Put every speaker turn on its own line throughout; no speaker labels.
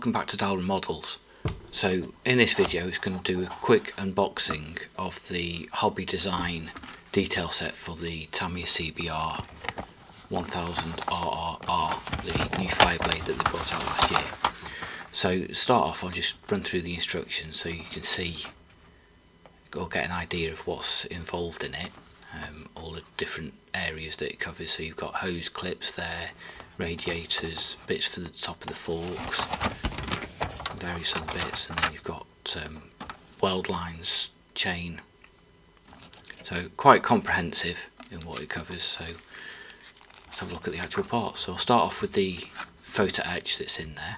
welcome back to Dalren Models. So in this video it's going to do a quick unboxing of the Hobby Design detail set for the Tamiya CBR 1000 RRR, the new Fireblade that they brought out last year. So to start off I'll just run through the instructions so you can see or get an idea of what's involved in it, um, all the different areas that it covers. So you've got hose clips there, radiators, bits for the top of the forks, various other bits, and then you've got um, weld lines, chain. So quite comprehensive in what it covers. So let's have a look at the actual parts. So I'll start off with the photo etch that's in there.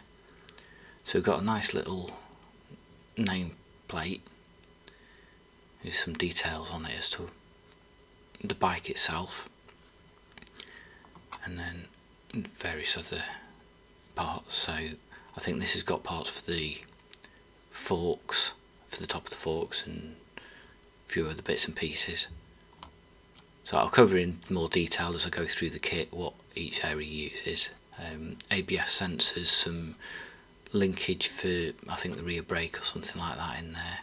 So we've got a nice little name plate. There's some details on it as to the bike itself and then various other parts so I think this has got parts for the forks for the top of the forks and a few other bits and pieces. So I'll cover in more detail as I go through the kit what each area uses. Um, ABS sensors some linkage for I think the rear brake or something like that in there.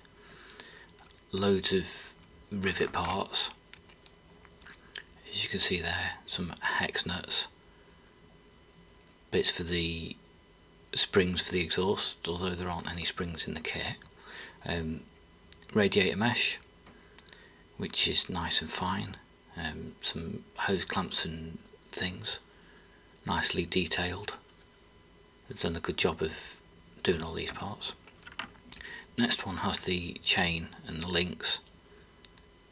Loads of rivet parts. As you can see there some hex nuts. Bits for the springs for the exhaust, although there aren't any springs in the kit. Um, radiator mesh, which is nice and fine. Um, some hose clamps and things, nicely detailed. They've done a good job of doing all these parts. Next one has the chain and the links,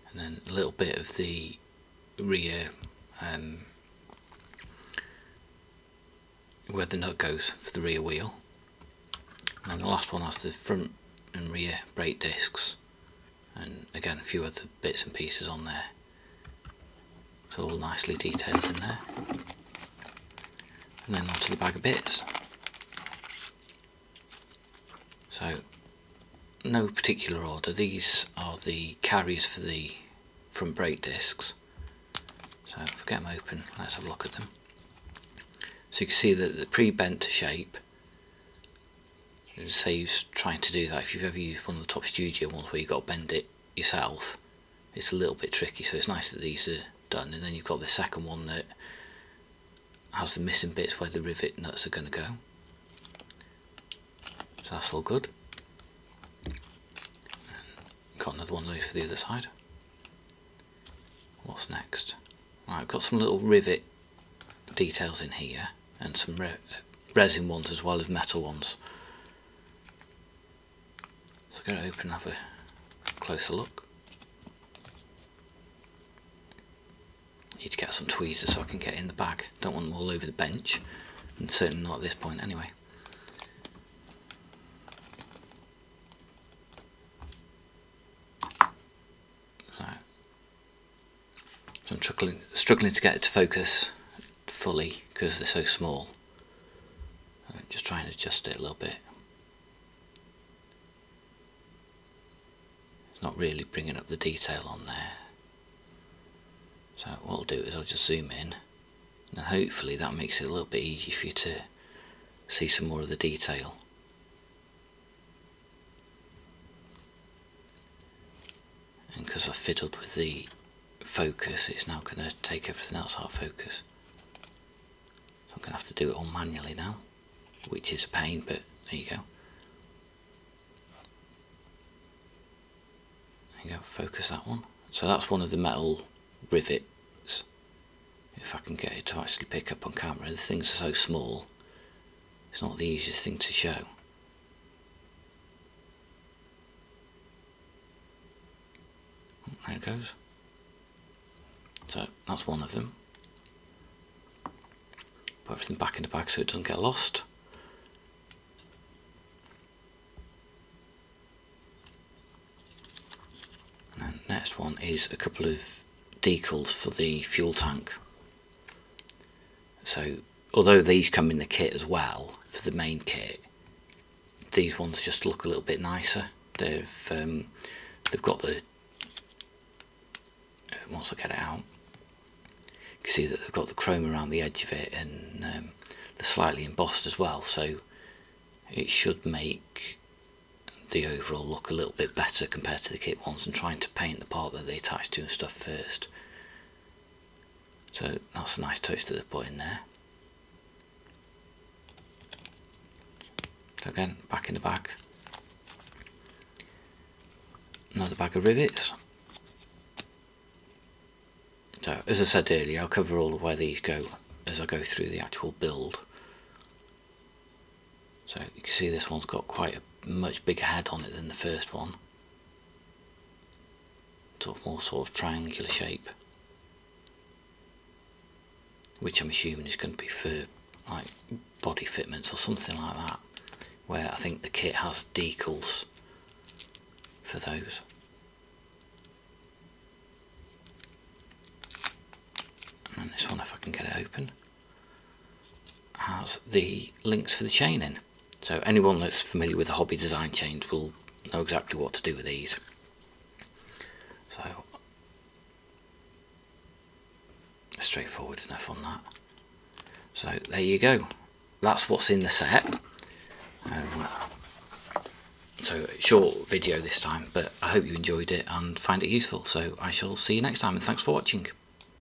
and then a little bit of the rear um, where the nut goes for the rear wheel. And the last one has the front and rear brake discs and again a few other bits and pieces on there. It's all nicely detailed in there. And then onto the bag of bits. So no particular order, these are the carriers for the front brake discs. So if I get them open, let's have a look at them. So you can see that the pre-bent shape saves trying to do that. If you've ever used one of the top studio ones where you've got to bend it yourself it's a little bit tricky. So it's nice that these are done. And then you've got the second one that has the missing bits where the rivet nuts are going to go. So that's all good. And got another one those for the other side. What's next? Right, I've got some little rivet details in here and some re resin ones as well as metal ones. So I'm going to open and have a closer look. Need to get some tweezers so I can get in the bag. Don't want them all over the bench, and certainly not at this point anyway. So I'm struggling, struggling to get it to focus fully because they're so small. I'm just trying to adjust it a little bit. It's not really bringing up the detail on there. So what I'll do is I'll just zoom in and hopefully that makes it a little bit easier for you to see some more of the detail. And because I fiddled with the focus it's now going to take everything else out of focus. I'm going to have to do it all manually now, which is a pain, but there you go. There you go, focus that one. So that's one of the metal rivets. If I can get it to actually pick up on camera, the things are so small, it's not the easiest thing to show. There it goes. So that's one of them put everything back in the bag so it doesn't get lost. And next one is a couple of decals for the fuel tank. So although these come in the kit as well for the main kit, these ones just look a little bit nicer. They've um, they've got the once I get it out can see that they've got the chrome around the edge of it and um, they're slightly embossed as well so it should make the overall look a little bit better compared to the kit ones and trying to paint the part that they attach to and stuff first. So that's a nice touch that they've put in there. So again, back in the bag. Another bag of rivets. So as I said earlier, I'll cover all of where these go as I go through the actual build. So you can see this one's got quite a much bigger head on it than the first one. Sort of more sort of triangular shape. Which I'm assuming is going to be for like body fitments or something like that. Where I think the kit has decals for those. This one if I can get it open has the links for the chain in. So anyone that's familiar with the hobby design chains will know exactly what to do with these. So straightforward enough on that. So there you go. That's what's in the set. Um, so short video this time, but I hope you enjoyed it and find it useful. So I shall see you next time and thanks for watching.